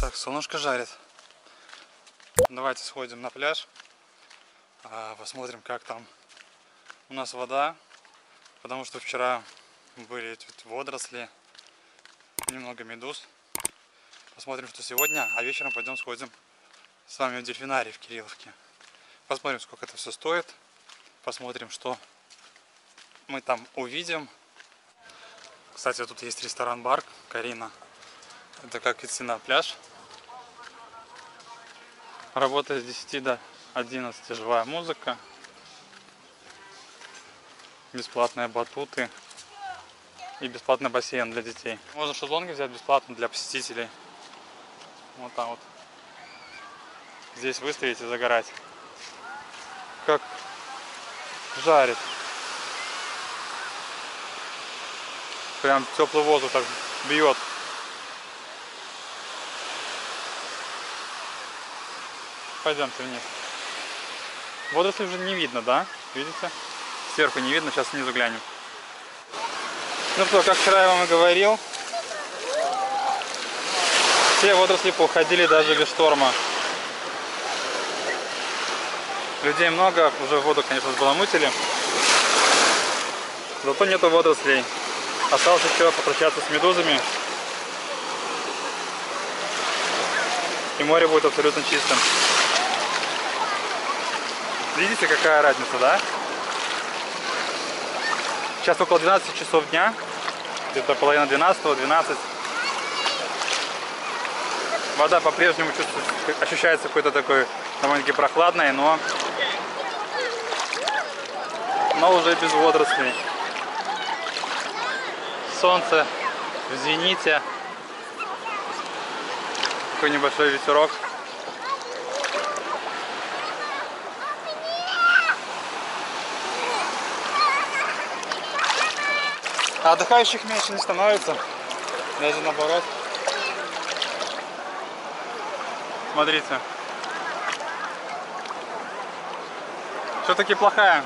Так, солнышко жарит. Давайте сходим на пляж. а, Посмотрим, как там у нас вода. Потому что вчера были водоросли, немного медуз. Посмотрим, что сегодня. А вечером пойдем сходим с вами в дельфинарий в Кирилловке. Посмотрим, сколько это все стоит. Посмотрим, что мы там увидим. Кстати, тут есть ресторан-бар Карина. Это как идти на пляж. Работает с 10 до 11 живая музыка. Бесплатные батуты. И бесплатный бассейн для детей. Можно шезлонги взять бесплатно для посетителей. Вот там вот. Здесь выставить и загорать. Как жарит. Прям теплый воздух так бьет. Пойдемте вниз. Водоросли уже не видно, да? Видите? Сверху не видно, сейчас снизу глянем. Ну что, как вчера я вам и говорил, все водоросли поуходили даже без шторма. Людей много, уже воду, конечно, сбаламутили. Зато нету водорослей. Осталось еще попрощаться с медузами. И море будет абсолютно чистым. Видите, какая разница, да? Сейчас около 12 часов дня. Где-то половина 12, 12. Вода по-прежнему ощущается какой-то такой довольно-таки прохладной, но, но уже без водорослей. Солнце в зените. Такой небольшой ветерок. А отдыхающих меньше не становится. Даже наоборот. Смотрите. Все-таки плохая.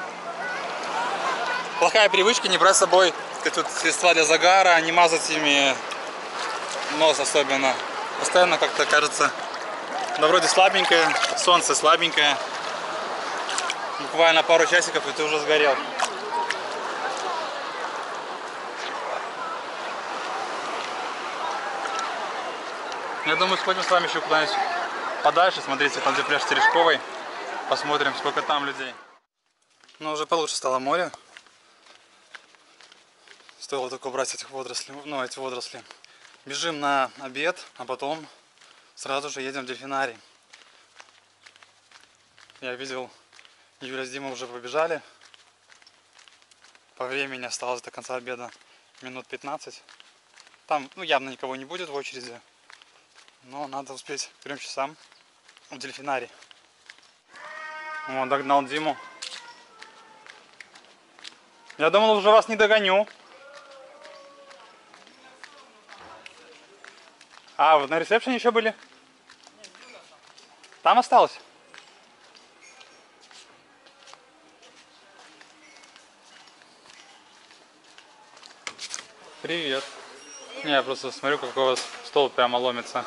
Плохая привычка не брать с собой тут средства для загара, не мазать ими нос особенно. Постоянно как-то кажется, да вроде слабенькое, солнце слабенькое. Буквально пару часиков и ты уже сгорел. Я думаю, сходим с вами еще куда-нибудь подальше. Смотрите, там где пляж Терешковой. Посмотрим, сколько там людей. Ну, уже получше стало море. Стоило только убрать этих водорослей, ну, эти водоросли. Бежим на обед, а потом сразу же едем в дельфинарий. Я видел, Юля с Димой уже побежали. По времени осталось до конца обеда минут 15. Там ну, явно никого не будет в очереди. Но надо успеть к трем часам в дельфинарий. Вот, догнал Диму. Я думал, уже вас не догоню. А, вы на ресепшене еще были? Там осталось? Привет. Не, я просто смотрю, как у вас стол прямо ломится. А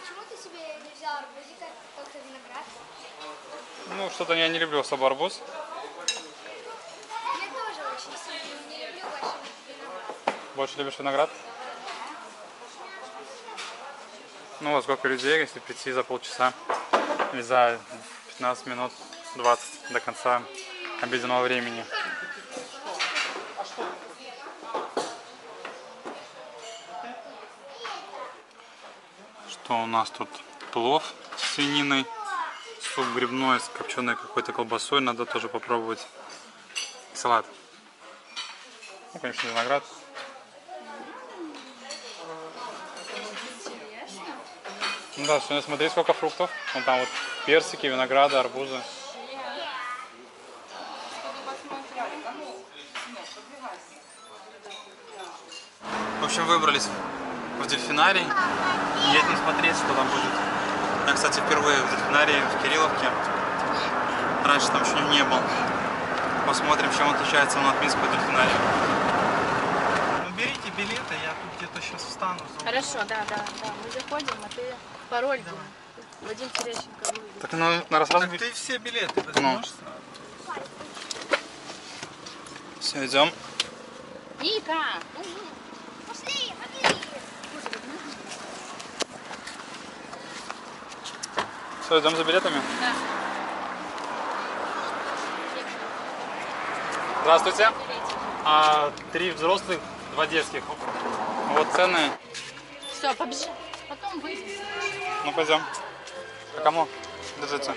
почему ты себе не взял арбузика, только виноград? Ну, что-то я не люблю особо арбуз. Я тоже очень сильно не люблю больше виноград. Больше любишь виноград? Ну вот сколько людей, если прийти за полчаса или за 15 минут 20 до конца обеденного времени. Что у нас тут? Плов с свининой, суп грибной с копченой какой-то колбасой, надо тоже попробовать. Салат. Ну, конечно, виноград. Ну да, сегодня смотри, сколько фруктов. Вон там вот персики, винограды, арбузы. В общем, выбрались в дельфинарий. Едем смотреть, что там будет. Я, кстати, впервые в дельфинарии в Кирилловке. Раньше там еще не был. Посмотрим, чем отличается он от Минского дельфинария. Ну, берите билеты, я тут где-то сейчас встану. Хорошо, да, да, да. Мы заходим, а ты пароль. Давай. Вадим Терещенко. Так, ну, на раз так ты все билеты возьмешь ну. Все, идем. Ника, Пошли! Все, идем за билетами. Да. Здравствуйте. А, три взрослых, два детских. Вот цены. Все, побежи. Потом выйдем. Ну, пойдем. А кому? Держите.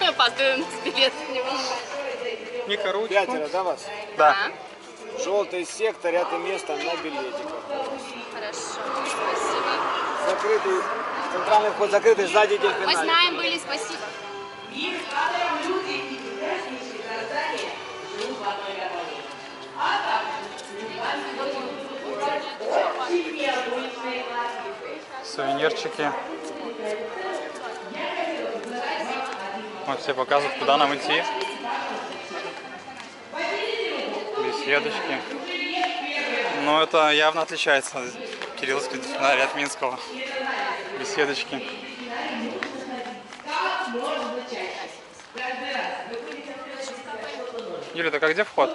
Опаздываем с билет. Не волнуйся. Ника, ручку. Пятеро, да, вас? Да. Желтый сектор, это место на билетиках. Хорошо, спасибо. Закрытый, центральный вход закрытый, сзади Мы дельфинарий. знаем, были, спасибо. Сувенирчики. Вот все показывают, куда нам идти. Беседочки. Но это явно отличается Кирилловский дельфинарий от Минского. Беседочки. Юля, так а где вход?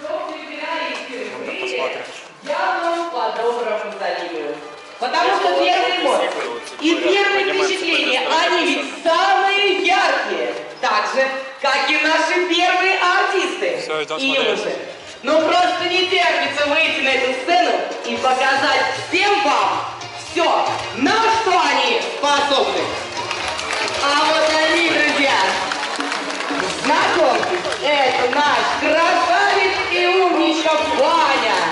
Ну-ка, посмотрим. Я вам по-доброму завидую. Потому что первый эмоции и первые впечатления, они ведь самые яркие. Так же, как и наши первые артисты идём и смотреть. Юноши. Ну просто не терпится выйти на эту сцену и показать всем вам все, на что они способны. А вот они, друзья, знакомьтесь, это наш красавец и умничка Ваня.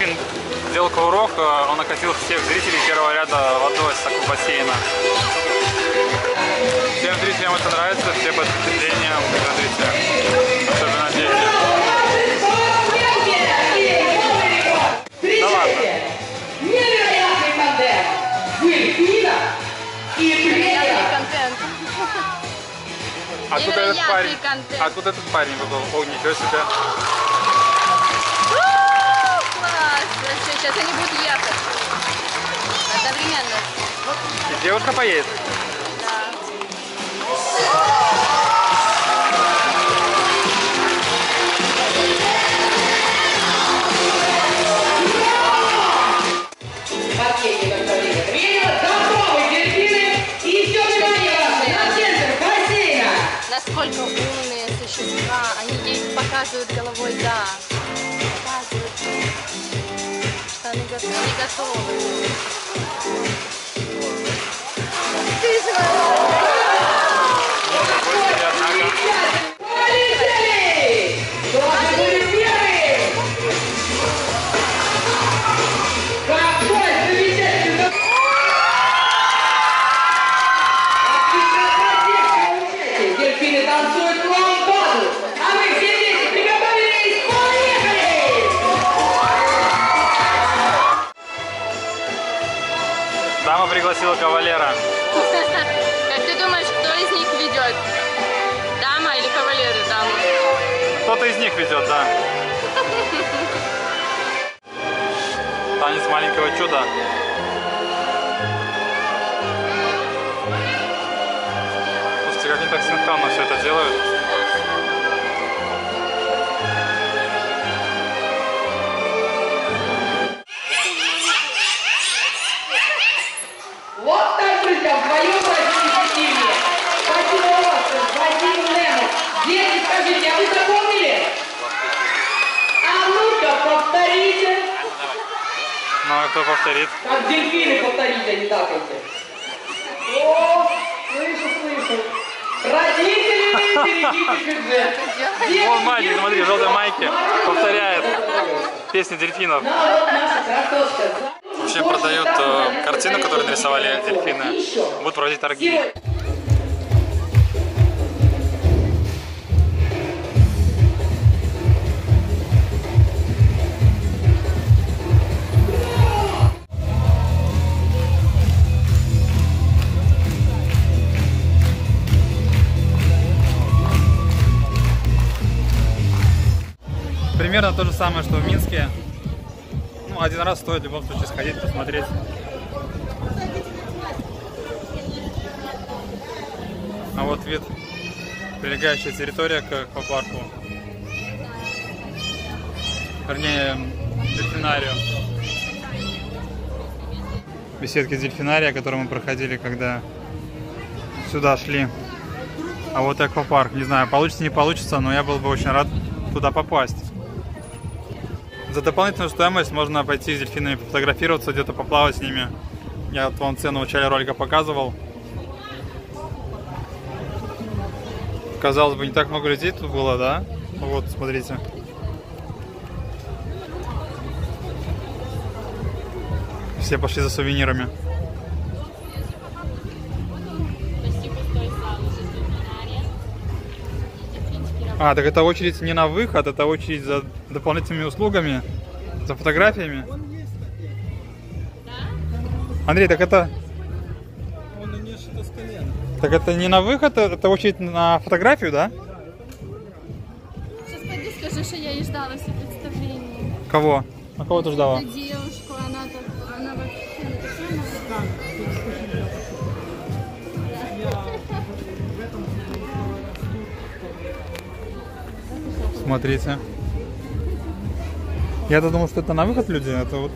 Дельфин сделал кувырок, э, он окатил всех зрителей первого ряда водой с такого бассейна. Всем зрителям это нравится, все под впечатлением, смотрите, особенно дети. Встречайте! Невероятный тандем! Дельфина и контент. А тут этот парень, контент. а тут этот парень был, о, ничего себе. Сейчас они будут ехать. Одновременно. И девушка поедет. Насколько умные существа. Они ей показывают головой «да». ありがとう。びっくりしました。Пригласила кавалера. Как ты думаешь, кто из них ведет? Дама или кавалеры дама? Кто-то из них ведет, да. Танец маленького чуда. Слушайте, как они так синхронно все это делают. музыка вдвоем родились семьи. Спасибо Ростер, Вадим Немо. Дети, скажите, а вы запомнили? А ну-ка, повторите. Ну а кто повторит? Как дельфины повторите, а не дакайте. О, слышу, слышу. Родители, берегите бюджет. Вон мальчик, смотри, в желтой майке повторяет песни дельфинов. Ну вот наша красотка. В общем, продают э, картину, которую нарисовали дельфины. Будут проводить торги. Примерно то же самое, что в Минске. Один раз стоит в любом случае сходить, посмотреть. А вот вид, прилегающая территория к аквапарку. Вернее, дельфинарию. Беседки дельфинария, которые мы проходили, когда сюда шли. А вот и аквапарк. Не знаю, получится, не получится, но я был бы очень рад туда попасть. За дополнительную стоимость можно пойти с дельфинами фотографироваться, где-то поплавать с ними. Я вам цену в начале ролика показывал. Казалось бы, не так много людей тут было, да? Вот, смотрите. Все пошли за сувенирами. А, так это очередь не на выход, это очередь за дополнительными услугами, за фотографиями. Андрей, так это... Так это не на выход, это очередь на фотографию, да? Сейчас пойду скажу, что я и ждала все представление. Кого? А кого ты ждала? Эту Смотрите. Я-то думал, что это на выход люди, это вот...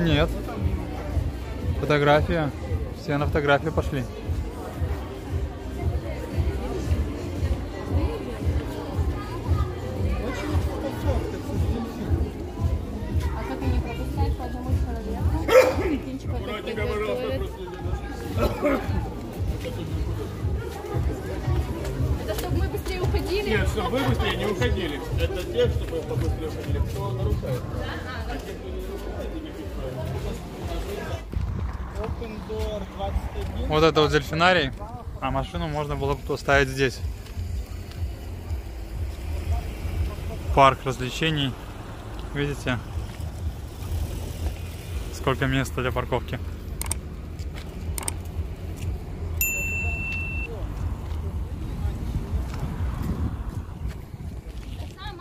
Нет. Фотография. Все на фотографию пошли. Вот это вот дельфинарий, а машину можно было бы поставить здесь. Парк развлечений. Видите? Сколько места для парковки.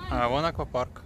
А вон аквапарк.